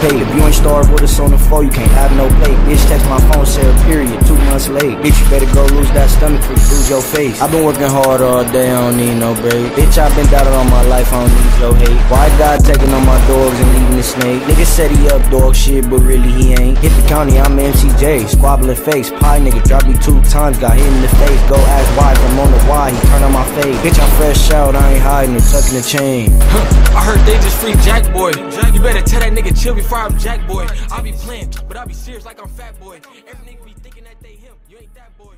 paid. If you ain't starved with us on the floor, you can't have no plate. Bitch text my phone, said period, two months late. Bitch, you better go lose that stomach before you lose your face. I've been working hard all day, I don't need no break. Bitch, I've been doubted all my life, I don't need your hate. Why God taking on my dogs and leaving the snake? Nigga said he up dog shit, but really he ain't. Hit the county, I'm MCJ, squabbling face. Pie nigga dropped me two times, got hit in the face. Go ask why, from on the Hey, bitch, I'm fresh out, I ain't hiding, tucking the chain. Huh, I heard they just free Jack Boy. You better tell that nigga chill before I'm Jack Boy. I be playing, but I be serious like I'm Fat Boy. Every nigga be thinking that they him, you ain't that boy.